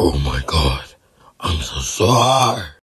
Oh my god. I'm so sorry.